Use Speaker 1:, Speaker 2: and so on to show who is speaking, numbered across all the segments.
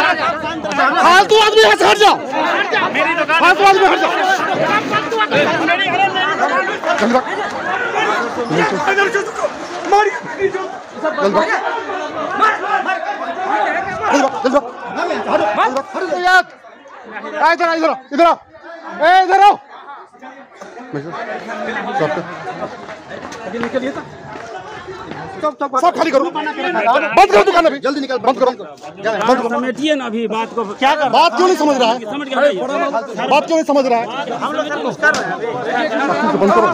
Speaker 1: फालतू आदमी यहाँ से हट जाओ। फालतू आदमी हट जाओ। इधर आओ, इधर आओ, इधर आओ। ए, इधर आओ। सब खाली करो। बंद करो दुकान अभी। जल्दी निकल बंद करो। बंद करो।
Speaker 2: समेटिए ना अभी बात को। क्या कर
Speaker 1: बात क्यों नहीं समझ रहा है?
Speaker 2: समझ गया
Speaker 1: बात क्यों नहीं समझ रहा है?
Speaker 2: हम लोग सब कर रहे हैं।
Speaker 1: बंद करो।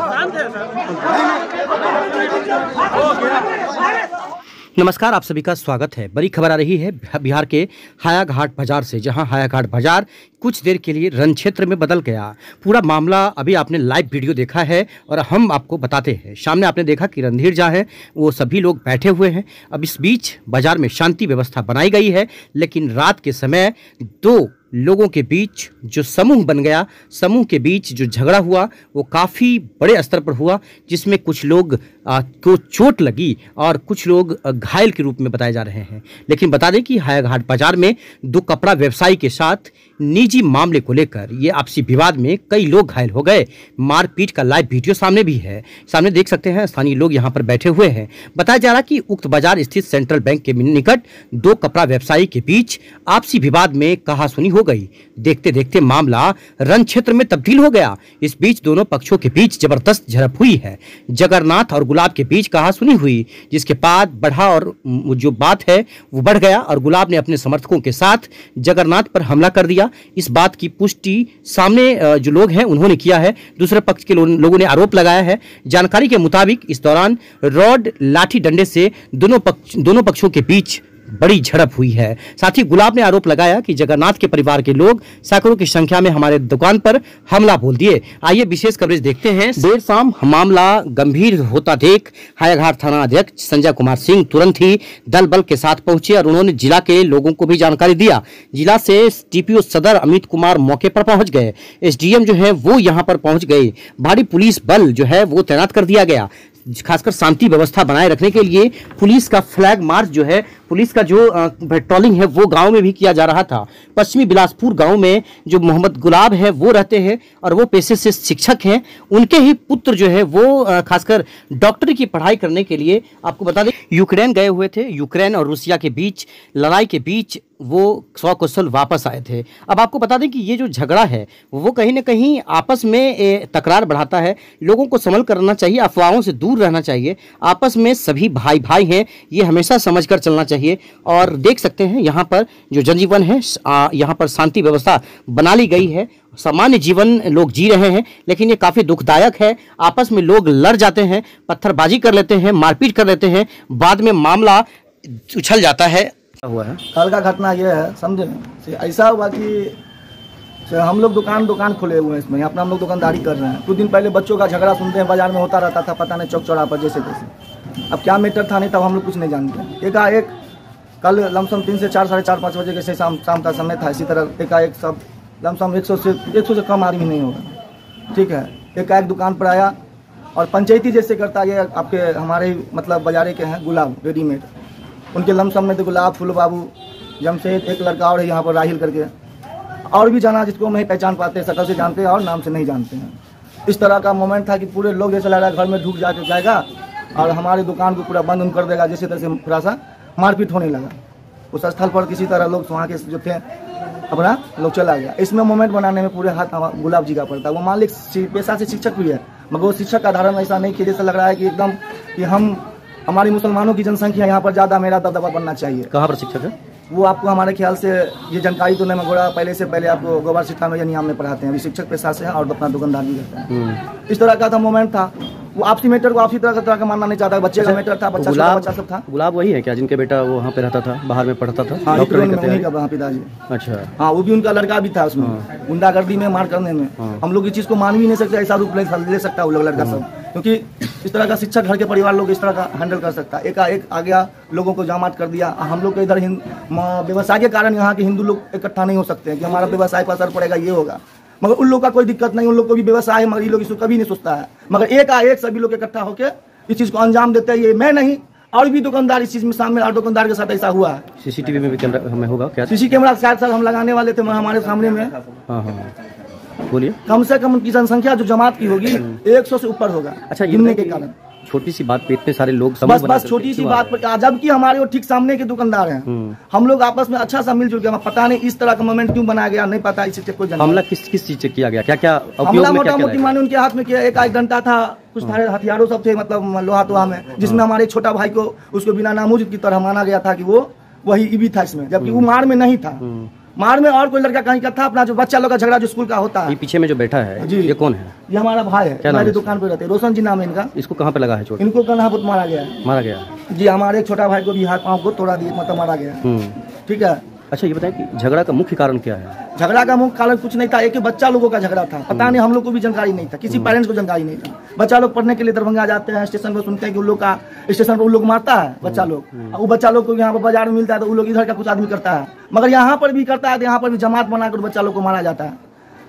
Speaker 3: नमस्कार, आप सभी का स्वागत है। बड़ी खबर आ रही है बिहार के हायाघाट बाज़ार से, जहाँ हायाघाट बाज़ार कुछ देर के लिए रण क्षेत्र में बदल गया। पूरा मामला अभी आपने लाइव वीडियो देखा है और हम आपको बताते हैं। सामने आपने देखा कि रणधीर जहाँ है, वो सभी लोग बैठे हुए हैं। अब इस बीच बाज़ार में शांति व्यवस्था बनाई गई है, लेकिन रात के समय दो लोगों के बीच जो समूह बन गया समूह के बीच जो झगड़ा हुआ वो काफ़ी बड़े स्तर पर हुआ जिसमें कुछ लोग आ, को चोट लगी और कुछ लोग घायल के रूप में बताए जा रहे हैं। लेकिन बता दें कि हायाघाट बाज़ार में दो कपड़ा व्यवसायी के साथ निजी मामले को लेकर ये आपसी विवाद में कई लोग घायल हो गए। मारपीट का लाइव वीडियो सामने भी है। सामने देख सकते हैं, स्थानीय लोग यहाँ पर बैठे हुए हैं। बताया जा रहा कि उक्त बाज़ार स्थित सेंट्रल बैंक के निकट दो कपड़ा व्यवसायी के बीच आपसी विवाद में कहासुनी हो गई। देखते देखते मामला रण क्षेत्र में तब्दील हो गया। इस बीच दोनों पक्षों के बीच ज़बरदस्त झड़प हुई है। जगन्नाथ और गुलाब के बीच कहासुनी हुई, जिसके बाद बढ़ा और जो बात है, वो बढ़ गया और गुलाब ने अपने समर्थकों के साथ जगन्नाथ पर हमला कर दिया। इस बात की पुष्टि सामने जो लोग हैं, उन्होंने किया है। दूसरे पक्ष के लोगों ने आरोप लगाया है। जानकारी के मुताबिक इस दौरान रॉड लाठी डंडे से दोनों पक्ष, दोनों पक्षों के बीच बड़ी झड़प हुई है। साथ ही गुलाब ने आरोप लगाया कि जगन्नाथ के परिवार के लोग सैकड़ों की संख्या में हमारे दुकान पर हमला बोल दिए। आइए विशेष कवरेज देखते हैं। देर शाम मामला गंभीर होता देख हायाघाट थाना अध्यक्ष संजय कुमार सिंह तुरंत ही दल बल के साथ पहुँचे और उन्होंने जिला के लोगों को भी जानकारी दिया। जिला से टीपीओ सदर अमित कुमार मौके पर पहुँच गए। एसडीएम जो है वो यहाँ पर पहुँच गए। भारी पुलिस बल जो है वो तैनात कर दिया गया, खासकर शांति व्यवस्था बनाए रखने के लिए पुलिस का फ्लैग मार्च जो है पुलिस का जो पेट्रोलिंग है, वो गाँव में भी किया जा रहा था। पश्चिमी बिलासपुर गाँव में जो मोहम्मद गुलाब है, वो रहते हैं और वो पेशे से शिक्षक हैं। उनके ही पुत्र जो है, वो खासकर डॉक्टरी की पढ़ाई करने के लिए आपको बता दें, यूक्रेन गए हुए थे। यूक्रेन और रूसिया के बीच, लड़ाई के बीच वो सकुशल वापस आए थे। अब आपको बता दें कि ये जो झगड़ा है, वो कहीं ना कहीं आपस में तकरार बढ़ाता है। लोगों को संभल कर रहना चाहिए, अफवाहों से दूर रहना चाहिए। आपस में सभी भाई भाई हैं, ये हमेशा समझ कर चलना चाहिए। और देख सकते हैं, यहाँ पर जो जनजीवन है यहाँ पर शांति व्यवस्था बना ली गई है। सामान्य जीवन लोग जी रहे हैं, लेकिन ये काफ़ी दुखदायक है। आपस में लोग लड़ जाते हैं, पत्थरबाजी कर लेते हैं, मारपीट कर लेते हैं, बाद में मामला उछल जाता है। हुआ है।
Speaker 4: कल का घटना ये है, समझे? ऐसा हुआ कि हम लोग दुकान दुकान खोले हुए हैं इसमें अपना हम लोग दुकानदारी कर रहे हैं। कुछ दिन पहले बच्चों का झगड़ा सुनते हैं, बाज़ार में होता रहता था, पता नहीं चौक चौरा पर जैसे तैसे अब क्या मैटर था, नहीं तब हम लोग कुछ नहीं जानते। एकाएक कल लमसम तीन से चार, साढ़े चार, पाँच बजे के शाम शाम का समय था। इसी तरह एकाएक सब लमसम एक सौ से, एक सौ से कम आदमी नहीं होगा। ठीक है? एकाएक दुकान पर आया और पंचायती जैसे करता है ये आपके, हमारे ही मतलब बाजारे के हैं, गुलाब, रेडीमेड। उनके लमसम में तो गुलाब फूल, बाबू, जमशेद, एक लड़का और है यहाँ पर राहिल करके। और भी जाना जिसको नहीं पहचान पाते शकल से जानते हैं और नाम से नहीं जानते हैं। इस तरह का मोमेंट था कि पूरे लोग जैसे लग रहा है घर में ढूक जाके जाएगा और हमारे दुकान को पूरा बंद कर देगा, जैसे तरह से थोड़ा सा मारपीट होने लगा। उस स्थल पर किसी तरह लोग वहाँ के जो थे अपना लोग चला गया। इसमें मोमेंट बनाने में पूरे हाथ गुलाब जी का पड़ता। है वो मालिक पेशा से शिक्षक भी है मगर वो शिक्षक का धारण ऐसा नहीं किया जैसा लग रहा है कि एकदम कि हम हमारी मुसलमानों की जनसंख्या यहाँ पर ज़्यादा मेरा दबदबा बनना चाहिए।
Speaker 3: कहाँ पर शिक्षक है?
Speaker 4: वो आपको हमारे ख्याल से ये जानकारी तो नहीं मगोड़ा पहले से पहले आपको गोबर शिक्षा में या नियम में पढ़ाते हैं। अभी शिक्षक पेशा से हैं और अपना दुकानदार भी करते हैं। इस तरह का था मोमेंट था। वो आपसी मैटर को आपसी तरह का तरह का मानना नहीं चाहता बच्चे का मैटर था बच्चा छोटा
Speaker 3: गुलाब
Speaker 4: बच्चा सब था।
Speaker 3: गुलाब वही है क्या जिनके बेटा वो वहाँ पे रहता था बाहर में पढ़ता था?
Speaker 4: हाँ
Speaker 3: की
Speaker 4: वहाँ पिताजी।
Speaker 3: अच्छा।
Speaker 4: हाँ वो भी उनका लड़का भी था उसमें। गुंडागर्दी में मार करने में।
Speaker 3: हाँ।
Speaker 4: हम लोग इस चीज़ को मान भी नहीं सकते ऐसा रूप ले सकता वो लड़का सब। क्योंकि इस तरह का शिक्षक घर के परिवार लोग इस तरह का हैंडल कर सकता। है एक एक आ गया लोगों को जामात कर दिया। हम लोग के इधर व्यवसाय के कारण यहाँ के हिंदू लोग इकट्ठा नहीं हो सकते हैं कि हमारा व्यवसाय पर असर पड़ेगा ये होगा। मगर उन लोग का कोई दिक्कत नहीं उन लोग को भी व्यवसाय है मगर ये लोग इसको कभी नहीं सोचता है। मगर एक आ एक सभी लोग इकट्ठा होकर इस चीज़ को अंजाम देते हैं ये मैं नहीं और भी दुकानदार इस चीज़ में सामने और दुकानदार के साथ ऐसा हुआ है।
Speaker 3: सीसीटीवी में भी कैमरा हमें होगा क्या?
Speaker 4: सीसी कैमरा शायद सर हम लगाने वाले थे हमारे सामने में।
Speaker 3: हाँ हाँ हाँ। बोलिए।
Speaker 4: कम से कम उनकी जनसंख्या जो जमात की होगी एक सौ से ऊपर होगा
Speaker 3: अच्छा
Speaker 4: के कारण।
Speaker 3: छोटी सी बात पे इतने सारे लोग
Speaker 4: बस बस छोटी सी बात पर जबकि हमारे वो ठीक सामने के दुकानदार हैं।
Speaker 3: हम्म।
Speaker 4: हम लोग आपस में अच्छा सा मिलजुल हमें पता नहीं इस तरह का मोमेंट क्यों बनाया गया नहीं पता इसी कोई
Speaker 3: हमला किस किस चीज़ से किया गया? क्या क्या
Speaker 4: हमला मोटा मोटी माने उनके हाथ में किया एक आध डंडा था कुछ सारे हथियारों सब थे मतलब लोहा तोहा में जिसमें
Speaker 3: हाँ।
Speaker 4: हमारे छोटा भाई को उसको बिना नामूज की तरह माना गया था कि वो वही इबी था इसमें जबकि वो मार में नहीं था।
Speaker 3: हम्म।
Speaker 4: मार में और कोई लड़का कहीं का था अपना जो बच्चा लोग का झगड़ा जो स्कूल का होता
Speaker 3: ये
Speaker 4: है
Speaker 3: पीछे में जो बैठा है
Speaker 4: जी।
Speaker 3: ये कौन है?
Speaker 4: ये हमारा भाई है हमारी दुकान पे रहते हैं। रोशन जी नाम है इनका।
Speaker 3: इसको कहाँ पे लगा है चोट?
Speaker 4: इनको कल यहाँ मारा गया।
Speaker 3: मारा गया?
Speaker 4: जी हमारे एक छोटा भाई को भी हाथ पाँव को तोड़ा दिया मतलब मारा गया।
Speaker 3: हम्म।
Speaker 4: ठीक है?
Speaker 3: अच्छा ये बताएँ कि झगड़ा का मुख्य कारण क्या है?
Speaker 4: झगड़ा का मुख्य कारण कुछ नहीं था एक ही बच्चा लोगों का झगड़ा था। पता नहीं हम लोग को भी जानकारी नहीं था किसी पेरेंट्स को जानकारी नहीं था। बच्चा लोग पढ़ने के लिए दरभंगा जाते हैं स्टेशन पर सुनते हैं कि उन लोग का स्टेशन पर उन लोग मारता है बच्चा लोग। और वो बच्चा लोग को यहाँ पर बाज़ार में मिलता है तो उन लोग इधर का कुछ आदमी करता है। मगर यहाँ पर भी करता है तो यहाँ पर भी जमात बनाकर बच्चा लोग को मारा जाता है।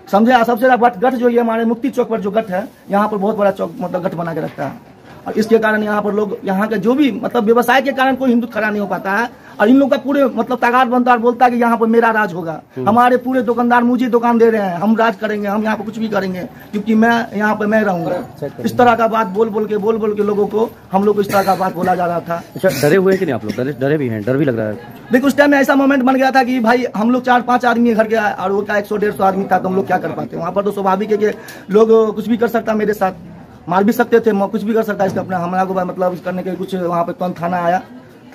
Speaker 4: समझे? सबसे बड़ा गठ जो ये हमारे मुक्ति चौक पर जो गठ है यहाँ पर बहुत बड़ा चौक मतलब गठ बना के रखता है। और इसके कारण यहाँ पर लोग यहाँ के जो भी मतलब व्यवसाय के कारण कोई हिंदू खड़ा नहीं हो पाता है। और इन लोग का पूरे मतलब तगार बनता और बोलता है कि यहाँ पर मेरा राज होगा। हमारे पूरे दुकानदार मुझे दुकान दे रहे हैं। हम राज करेंगे हम यहाँ पर कुछ भी करेंगे क्योंकि मैं यहाँ पर मैं रहूँगा। इस तरह का बात बोल बोल के बोल बोल के लोगों को हम लोग को इस तरह का बात बोला जा रहा था।
Speaker 3: अच्छा डरे हुए कि नहीं आप लोग? डरे भी हैं डर भी लग रहा है।
Speaker 4: देखो उस टाइम में ऐसा मोमेंट बन गया था कि भाई हम लोग चार पाँच आदमी घर के आए और वो का एक सौ डेढ़ सौ आदमी था तो हम लोग क्या कर पाते? वहाँ पर तो स्वाभाविक है कि लोग कुछ भी कर सकता मेरे साथ। मार भी सकते थे कुछ भी कर सकता है इसका अपना हमला को मतलब करने के कुछ वहाँ पे तुरंत थाना आया।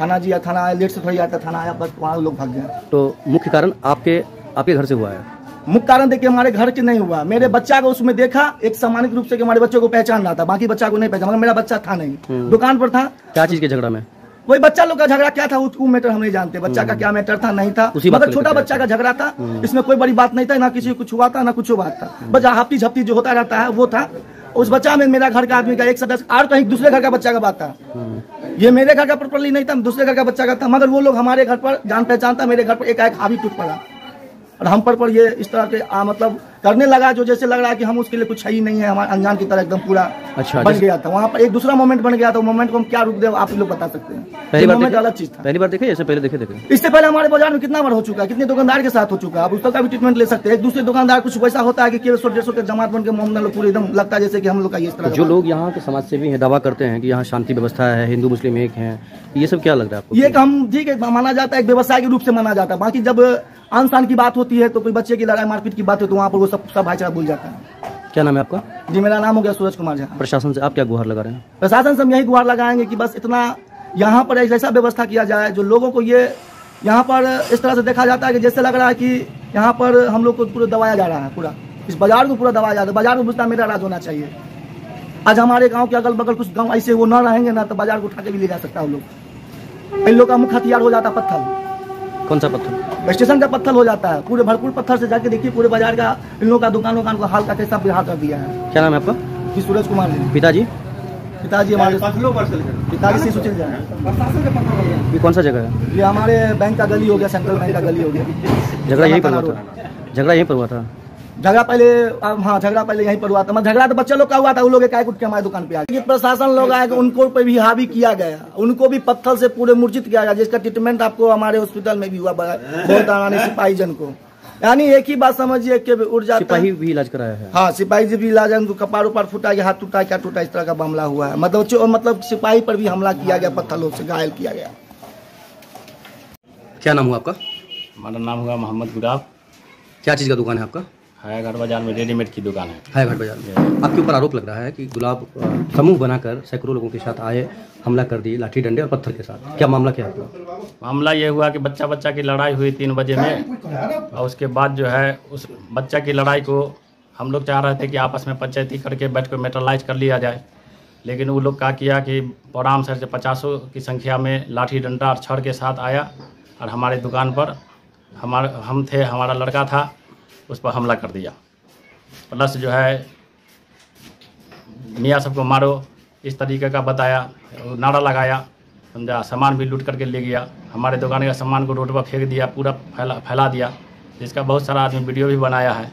Speaker 4: थाना जी थाना आया लेट से थोड़ी आता थाना आया बस वहाँ लोग भाग गए।
Speaker 3: तो मुख्य कारण आपके आपके घर से हुआ है?
Speaker 4: मुख्य कारण देखिए हमारे घर के नहीं हुआ। मेरे बच्चा को उसमें देखा एक सामान्य रूप से हमारे बच्चों को पहचान रहा था बाकी बच्चा को नहीं पहचान मगर मेरा बच्चा था नहीं। दुकान पर था।
Speaker 3: क्या चीज़ के झगड़ा में?
Speaker 4: वही बच्चा लोग का झगड़ा क्या था वो मैटर हम नहीं जानते बच्चा का क्या मैटर था नहीं था। मगर छोटा बच्चा का झगड़ा था इसमें कोई बड़ी बात नहीं था ना किसी को कुछ हुआ था ना कुछ बात था। बस हफ्ती झपती जो होता रहता है वो था। उस बच्चा में मेरा घर का आदमी का एक सदस्य और कहीं दूसरे घर का बच्चा का बात था। ये मेरे घर का प्रॉपरली नहीं था दूसरे घर का बच्चा का था मगर वो लोग हमारे घर पर जान पहचान था मेरे घर पर एक हावी टूट पड़ा। और हम पर पर ये इस तरह के आ, मतलब करने लगा जो जैसे लग रहा है कि हम उसके लिए कुछ है ही नहीं है हमारे अनजान की तरह एकदम पूरा
Speaker 3: अच्छा,
Speaker 4: बन गया था। वहाँ पर एक दूसरा मोमेंट बन गया था मोमेंट को हम क्या रूप दे आप लोग बता सकते हैं।
Speaker 3: पहली बार
Speaker 4: मोमेंट
Speaker 3: देखे?
Speaker 4: अलग चीज़ था।
Speaker 3: पहली बार देखे ऐसे पहले देखे देखे?
Speaker 4: इससे पहले हमारे बाज़ार में कितना बार हो चुका है कितने दुकानदार के साथ हो चुका है आप उसका भी ट्रीटमेंट ले सकते हैं। एक दूसरे दुकानदार कुछ वैसा होता है कि केवल सौ डेढ़ सौ के जमात बन के मोहम्मद लोग पूरे एकदम लगता है जैसे कि हम लोग का ये इस तरह
Speaker 3: जो लोग यहाँ के समाज सेवी हैं दावा करते हैं कि यहाँ शांति व्यवस्था है हिंदू मुस्लिम एक है ये सब क्या लग रहा है आपको?
Speaker 4: ये हम ठीक है माना जाता है एक व्यवसाय के रूप से माना जाता है। बाकी जब आन की बात होती है तो कोई बच्चे की लड़ाई मारपीट की बात हो तो वहाँ पर वो सब सब भाईचारा भूल जाता है।
Speaker 3: क्या नाम है आपका?
Speaker 4: जी मेरा नाम हो गया सूरज कुमार झा।
Speaker 3: प्रशासन से आप क्या गुहार लगा रहे हैं?
Speaker 4: प्रशासन से हम यही गुहार लगाएँगे कि बस इतना यहाँ पर ऐसा व्यवस्था किया जाए जो लोगों को ये यहाँ पर इस तरह से देखा जाता है कि जैसे लग रहा है कि यहाँ पर हम लोग को पूरा दबाया जा रहा है पूरा। इस बाज़ार को पूरा दबाया जा रहा है। बाज़ार को बुझता मेरा राज होना चाहिए। आज हमारे गाँव के अगल बगल कुछ गाँव ऐसे वो न रहेंगे ना तो बाज़ार को उठा के भी ले जा सकता है लोग। इन लोग का मुख्य हथियार हो जाता पत्थर।
Speaker 3: कौन सा पत्थर?
Speaker 4: स्टेशन का पत्थर हो जाता है। पूरे भरपूर पत्थर से जाके देखिए पूरे बाज़ार का इन लोगों का दुकान वकान को हाल का कैसा बिहार कर दिया है।
Speaker 3: क्या नाम है आपका?
Speaker 4: जी सूरज कुमार जी।
Speaker 3: पिताजी?
Speaker 4: पिताजी हमारे पिताजी से सुचल जाए
Speaker 3: ये कौन सा जगह है?
Speaker 4: ये हमारे बैंक का गली हो गया सेंट्रल बैंक का गली हो गया।
Speaker 3: झगड़ा यही पर हुआ था। झगड़ा यही पर हुआ था।
Speaker 4: झगड़ा पहले हाँ झगड़ा पहले यहीं पर हुआ था। मतलब झगड़ा तो बच्चे लोग का हुआ था वो लोग एक उठ के हमारे दुकान पे आ गए। प्रशासन लोग आए उनको पे भी हावी किया गया। उनको भी पत्थर से पूरे मूर्छित किया गया जिसका ट्रीटमेंट आपको हमारे हॉस्पिटल में भी हुआ बहुत आने सिपाही जन को। यानी एक ही बात समझिए कि उड़ जाता
Speaker 3: सिपाही भी इलाज कराया है।
Speaker 4: हाँ सिपाही जी भी इलाज है, उनको कपार उपार फूटा या हाथ टूटा क्या टूटा इस तरह का मामला हुआ है। मतलब मतलब सिपाही पर भी हमला किया गया पत्थरों से घायल किया गया।
Speaker 3: क्या नाम हुआ आपका?
Speaker 2: हमारा नाम हुआ मोहम्मद गुलाब।
Speaker 3: क्या चीज़ का दुकान है आपका?
Speaker 2: है घर बाज़ार में रेडीमेड की दुकान है।
Speaker 3: है घाट बाज़ार में। आपके ऊपर आरोप लग रहा है कि गुलाब समूह बनाकर सैकड़ों लोगों के साथ आए हमला कर दिए लाठी डंडे और पत्थर के साथ। क्या मामला क्या है आपका
Speaker 2: मामला ये हुआ कि बच्चा बच्चा की लड़ाई हुई तीन बजे में और उसके बाद जो है उस बच्चा की लड़ाई को हम लोग चाह रहे थे कि आपस में पंचायती करके बैठ कर मेटरलाइज कर लिया जाए। लेकिन वो लोग क्या किया कि पौराम सर से पचासों की संख्या में लाठी डंडा और छड़ के साथ आया और हमारे दुकान पर हमारे हम थे हमारा लड़का था। उस पर हमला कर दिया। प्लस जो है मियाँ सबको मारो इस तरीके का बताया नारा लगाया समझा सामान भी लूट करके ले गया। हमारे दुकान का सामान को रोड पर फेंक दिया पूरा फैला फैला दिया जिसका बहुत सारा आदमी वीडियो भी बनाया है।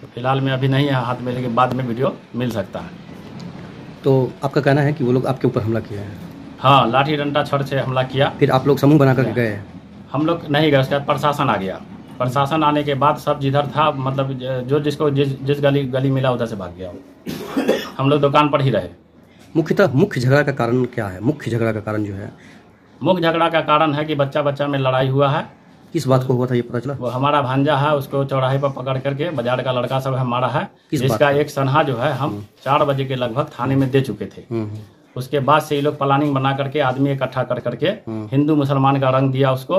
Speaker 2: तो फ़िलहाल में अभी नहीं है हाथ में लेकिन बाद में वीडियो मिल सकता है।
Speaker 3: तो आपका कहना है कि वो लोग आपके ऊपर हमला किया है?
Speaker 2: हाँ लाठी डंडा छड़ से हमला किया।
Speaker 3: फिर आप लोग समूह बना करके गए?
Speaker 2: हम लोग नहीं गए उसके बाद प्रशासन आ गया। प्रशासन आने के बाद सब जिधर था मतलब जो जिसको जिस जिस गली गली मिला उधर से भाग गया हम लोग दुकान पर ही रहे।
Speaker 3: मुख्यतः मुख्य झगड़ा का कारण क्या है? मुख्य झगड़ा का कारण जो है?
Speaker 2: मुख्य झगड़ा का कारण है कि बच्चा बच्चा में लड़ाई हुआ है।
Speaker 3: किस बात को हुआ था ये पता चला?
Speaker 2: वो हमारा भांजा है उसको चौराहे पर पकड़ करके बाज़ार का लड़का सब है मारा है। जिसका एक सनहा जो है हम चार बजे के लगभग थाने में दे चुके थे।
Speaker 3: हम्म, हम्म।
Speaker 2: उसके बाद से ये लोग प्लानिंग बना करके आदमी इकट्ठा कर करके हिंदू मुसलमान का रंग दिया उसको।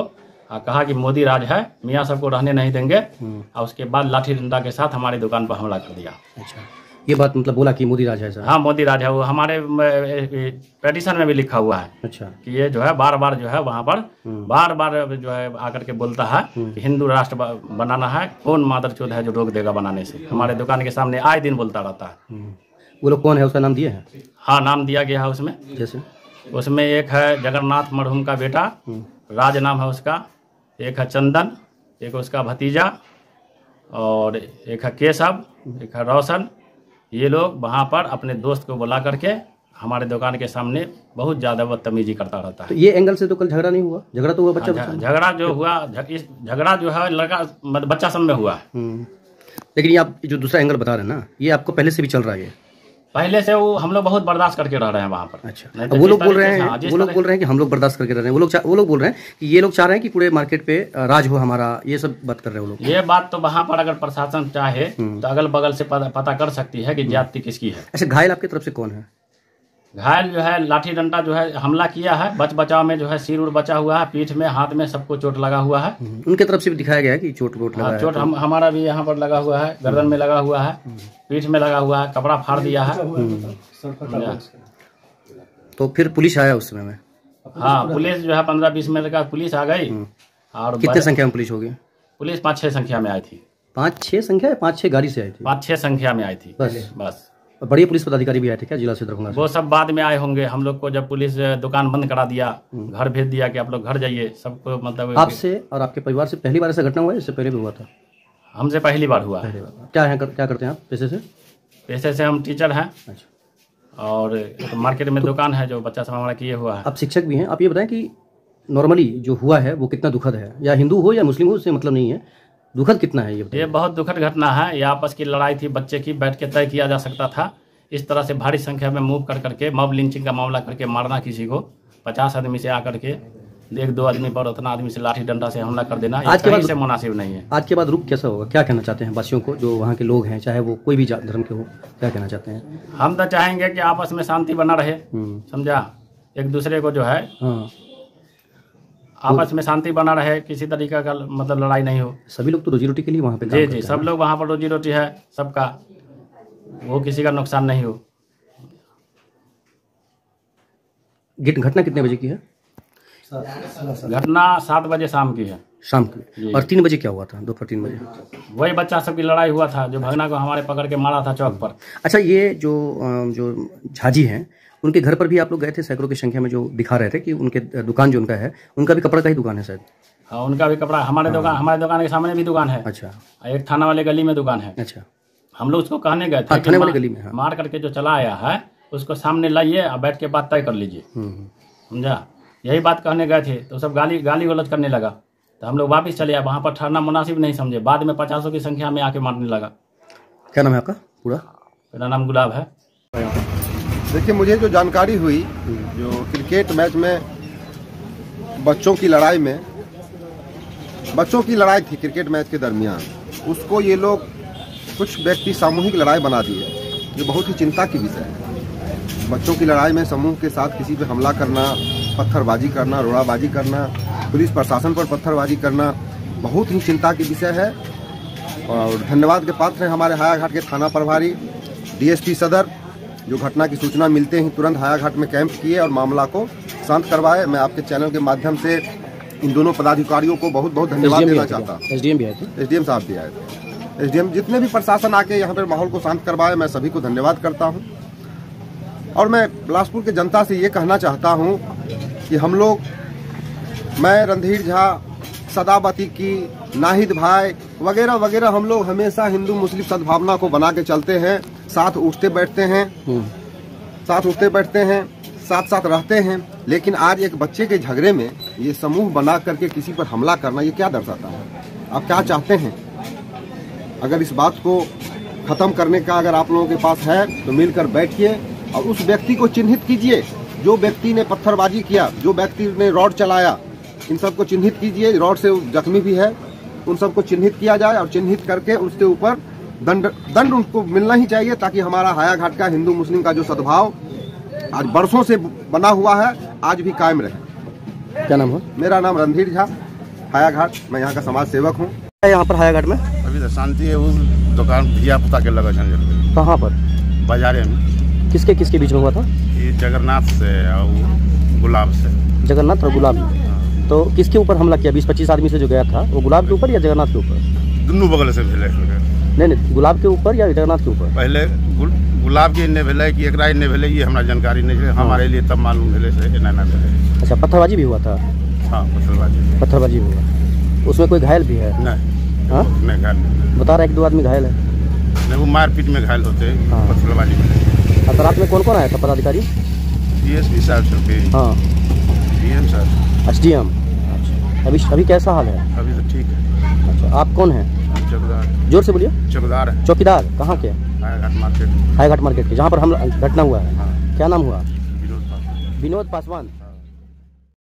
Speaker 2: और कहा कि मोदी राज है मियाँ सबको रहने नहीं देंगे। और उसके बाद लाठी डंडा के साथ हमारी दुकान पर हमला कर दिया।
Speaker 3: अच्छा। ये बात मतलब बोला कि मोदी राज है सर
Speaker 2: हाँ मोदी राज है वो हमारे पेटिशन में भी लिखा हुआ है
Speaker 3: अच्छा।
Speaker 2: कि ये जो है बार बार जो है वहाँ पर बार बार जो है आकर के बोलता है कि हिंदू राष्ट्र बनाना है कौन मादर चौध है जो रोक देगा बनाने से? हमारे दुकान के सामने आए दिन बोलता रहता है।
Speaker 3: हम्म। वो लोग कौन है उसका नाम दिया है?
Speaker 2: हाँ नाम दिया गया है उसमें।
Speaker 3: जैसे?
Speaker 2: उसमें एक है जगन्नाथ मरहूम का बेटा राज नाम है उसका। एक है चंदन एक उसका भतीजा और एक है केशव एक है रोशन। ये लोग वहाँ पर अपने दोस्त को बुला करके हमारे दुकान के सामने बहुत ज़्यादा बदतमीजी करता रहता है।
Speaker 3: तो
Speaker 2: है
Speaker 3: ये एंगल से तो कल झगड़ा नहीं हुआ? झगड़ा तो हुआ बच्चा
Speaker 2: झगड़ा जो हुआ इस झगड़ा जो है लड़का मतलब बच्चा सब में हुआ
Speaker 3: हम्म। लेकिन ये आप जो दूसरा एंगल बता रहे हैं ना ये आपको पहले से भी चल रहा है?
Speaker 2: पहले से वो हम लोग बहुत बर्दाश्त करके रह रहे हैं वहाँ पर।
Speaker 3: अच्छा।
Speaker 2: तो
Speaker 3: वो लोग बोल रहे हैं
Speaker 2: हाँ,
Speaker 3: वो लोग बोल रहे हैं कि हम लोग बर्दाश्त करके रह रहे हैं। वो लोग वो लोग बोल रहे हैं कि ये लोग चाह रहे हैं कि पूरे मार्केट पे राज हो हमारा ये सब बात कर रहे हैं वो लोग।
Speaker 2: ये बात तो वहाँ पर अगर प्रशासन चाहे
Speaker 3: हम्म।
Speaker 2: तो अगल बगल से पता, पता कर सकती है की जाति किसकी है।
Speaker 3: अच्छा घायल आपकी तरफ़ से कौन है?
Speaker 2: घायल जो है लाठी डंडा जो है हमला किया है। बच बचाव में जो है सिर उर बचा हुआ है पीठ में हाथ में सबको चोट लगा हुआ है।
Speaker 3: हम्म। उनके तरफ़ से भी दिखाया गया है कि चोट वोट लगा
Speaker 2: हाँ,
Speaker 3: है
Speaker 2: चोट हम हमारा भी यहाँ पर लगा हुआ है गर्दन में लगा हुआ है पीठ में लगा हुआ है कपड़ा फाड़ दिया है।
Speaker 3: तो फिर पुलिस आया उस समय में?
Speaker 2: हाँ पुलिस जो है पंद्रह बीस मिनट का पुलिस आ गई और
Speaker 3: कितने संख्या में पुलिस होगी
Speaker 2: पुलिस पाँच छः संख्या में आई थी।
Speaker 3: पाँच छः संख्या पाँच छः गाड़ी से आई थी?
Speaker 2: पाँच छः संख्या में आई थी।
Speaker 3: बस।
Speaker 2: बस।
Speaker 3: बड़े पुलिस पदाधिकारी भी आए थे क्या जिला से दरभंगा
Speaker 2: वो सब बाद में आए होंगे। हम लोग को जब पुलिस दुकान बंद करा दिया घर भेज दिया कि आप लोग घर जाइए सबको मतलब
Speaker 3: आपसे और आपके परिवार से पहली बार ऐसा घटना हुआ है इससे पहले भी हुआ था?
Speaker 2: हमसे पहली बार हुआ
Speaker 3: पहली बार। क्या है क्या करते हैं आप? पैसे से?
Speaker 2: पैसे से हम टीचर हैं।
Speaker 3: अच्छा।
Speaker 2: और मार्केट में दुकान है जो बच्चा सब हमारा किए हुआ है।
Speaker 3: आप शिक्षक भी हैं। आप ये बताएँ कि नॉर्मली जो हुआ है वो कितना दुखद है? या हिंदू हो या मुस्लिम हो उससे मतलब नहीं है। दुखद कितना है ये
Speaker 2: ये बहुत दुखद घटना है। ये आपस की लड़ाई थी बच्चे की बैठ के तय किया जा सकता था। इस तरह से भारी संख्या में मूव कर करके मॉब लिंचिंग का मामला करके मारना किसी को पचास आदमी से आकर के एक दो आदमी पर उतना आदमी से लाठी डंडा से हमला कर देना
Speaker 3: आज के बाद-
Speaker 2: से मुनासिब नहीं है।
Speaker 3: आज के बाद रुख कैसा होगा? क्या कहना चाहते हैं वासियों को जो वहाँ के लोग हैं चाहे वो कोई भी धर्म के हो क्या कहना चाहते हैं?
Speaker 2: हम तो चाहेंगे कि आपस में शांति बना रहे।
Speaker 3: हम्म,
Speaker 2: समझा? एक दूसरे को जो है
Speaker 3: हाँ।
Speaker 2: आपस में शांति बना रहे किसी तरीका का मतलब लड़ाई नहीं हो।
Speaker 3: सभी लोग तो रोजी रोटी के लिए वहाँ पे
Speaker 2: जी जी सब लोग वहाँ पर रोजी रोटी है सबका। वो किसी का नुकसान नहीं हो।
Speaker 3: घटना कितने बजे की है?
Speaker 2: घटना सात बजे शाम की है।
Speaker 3: शाम की। और तीन बजे क्या हुआ था? दोपहर तीन बजे?
Speaker 2: वही बच्चा सब की लड़ाई हुआ था जो भगना को हमारे पकड़ के मारा था चौक पर।
Speaker 3: अच्छा ये जो जो झाजी हैं उनके घर पर भी आप लोग गए थे? सैकड़ों की संख्या में जो दिखा रहे थे कि उनके दुकान जो उनका है उनका भी कपड़ा का ही दुकान है शायद?
Speaker 2: हाँ उनका भी कपड़ा हमारे दुकान हमारे दुकान के सामने भी दुकान है।
Speaker 3: अच्छा।
Speaker 2: एक थाना वाले गली में दुकान है।
Speaker 3: अच्छा।
Speaker 2: हम लोग उसको कहने गए थे
Speaker 3: हाँ, थाने वाले गली में, हाँ।
Speaker 2: मार करके जो चला आया है उसको सामने लाइए और बैठ के बात तय कर लीजिए।
Speaker 3: हम्म, हम्म।
Speaker 2: समझा? यही बात कहने गए थे तो सब गाली गाली गलौज करने लगा। तो हम लोग वापस चले आए वहाँ पर ठहरना मुनासिब नहीं समझे। बाद में पचासों की संख्या में आके मारने लगा।
Speaker 3: क्या नाम है आपका? पूरा?
Speaker 2: मेरा नाम गुलाब है।
Speaker 5: देखिए, मुझे जो जानकारी हुई, जो क्रिकेट मैच में बच्चों की लड़ाई में, बच्चों की लड़ाई थी क्रिकेट मैच के दरमियान, उसको ये लोग कुछ व्यक्ति सामूहिक लड़ाई बना दिए ये बहुत ही चिंता की विषय है। बच्चों की लड़ाई में समूह के साथ किसी पे हमला करना, पत्थरबाजी करना, रोड़ाबाजी करना, पुलिस प्रशासन पर पत्थरबाजी करना, बहुत ही चिंता की विषय है। और धन्यवाद के पात्र हैं हमारे हायाघाट के थाना प्रभारी, डीएसपी सदर जो घटना की सूचना मिलते ही तुरंत हायाघाट में कैंप किए और मामला को शांत करवाए। मैं आपके चैनल के माध्यम से इन दोनों पदाधिकारियों को बहुत बहुत धन्यवाद देना चाहता हूँ।
Speaker 3: थे एसडीएम भी आए थे?
Speaker 5: एसडीएम साहब भी आए थे। एसडीएम जितने भी प्रशासन आके यहाँ पर माहौल को शांत करवाए मैं सभी को धन्यवाद करता हूँ। और मैं बिलासपुर के जनता से ये कहना चाहता हूँ कि हम लोग मैं रणधीर झा सदाबती की नाहिद भाई वगैरह वगैरह हम लोग हमेशा हिंदू मुस्लिम सद्भावना को बना के चलते हैं। साथ उठते बैठते हैं। साथ उठते बैठते हैं साथ साथ रहते हैं लेकिन आज एक बच्चे के झगड़े में ये समूह बना करके किसी पर हमला करना ये क्या दर्शाता है? आप क्या चाहते हैं? अगर इस बात को खत्म करने का अगर आप लोगों के पास है तो मिलकर बैठिए और उस व्यक्ति को चिन्हित कीजिए। जो व्यक्ति ने पत्थरबाजी किया जो व्यक्ति ने रॉड चलाया इन सबको चिन्हित कीजिए। रॉड से जख्मी भी है उन सबको चिन्हित किया जाए और चिन्हित करके उसके ऊपर दंड दंड उनको मिलना ही चाहिए ताकि हमारा हायाघाट का हिंदू मुस्लिम का जो सद्भाव आज बरसों से बना हुआ है आज भी कायम रहे।
Speaker 3: क्या नाम है?
Speaker 5: मेरा नाम रणधीर झा हायाघाट। मैं यहाँ का समाज सेवक हूँ।
Speaker 3: यहाँ पर हायाघाट में?
Speaker 6: अभी तो शांति है उस दुकान धिया पुता के लगा झंझट
Speaker 3: कहाँ पर?
Speaker 6: बाजारे में।
Speaker 3: किसके किसके बीच में हुआ था?
Speaker 6: ये जगन्नाथ से और गुलाब से।
Speaker 3: जगन्नाथ और गुलाब। तो किसके ऊपर हमला किया? बीस पच्चीस आदमी से जो गया था वो गुलाब के ऊपर या जगन्नाथ के ऊपर?
Speaker 6: दुनू बगल से भेले।
Speaker 3: नहीं नहीं गुलाब के ऊपर या जगन्नाथ के ऊपर?
Speaker 6: पहले गुल, गुलाब के इन्ने भेले कि एकरा इन्ने भेले ये हमरा जानकारी नहीं है। हमारे लिए तब मालूम भेले से एना ना भेले।
Speaker 3: अच्छा पत्थरबाजी भी हुआ था?
Speaker 6: हाँ पत्थरबाजी।
Speaker 3: पत्थरबाजी हुआ। उसमें कोई घायल भी है?
Speaker 6: नहीं।
Speaker 3: हाँ?
Speaker 6: नहीं घायल
Speaker 3: बता रहा है एक दो आदमी घायल है।
Speaker 6: नहीं, वो मारपीट में घायल होते
Speaker 3: हाँ।
Speaker 6: पत्थरबाजी में।
Speaker 3: और रात में कौन कौन आया था पदाधिकारी?
Speaker 6: डीएसपी साहब सबके
Speaker 3: हाँ।
Speaker 6: डीएम साहब
Speaker 3: एस डी एम अभी अभी कैसा हाल है?
Speaker 6: अभी तो ठीक है।
Speaker 3: अच्छा आप कौन हैं? ज़ोर से बोलिए।
Speaker 6: चौकीदार
Speaker 3: चौकीदार कहाँ के?
Speaker 6: हाई
Speaker 3: घाट मार्केट के जहाँ पर हम घटना हुआ है।
Speaker 6: हाँ।
Speaker 3: क्या नाम हुआ?
Speaker 6: विनोद पास
Speaker 3: विनोद पासवान।